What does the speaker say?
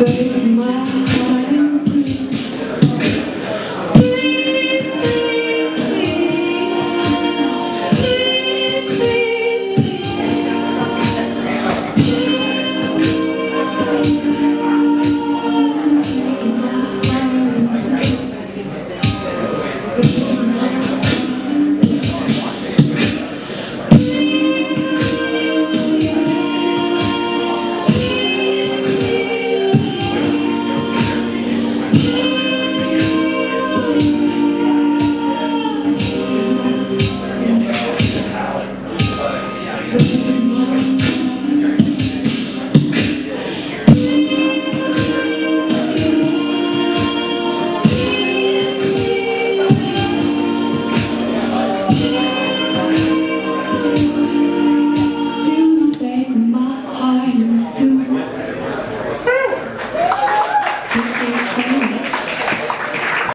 Good.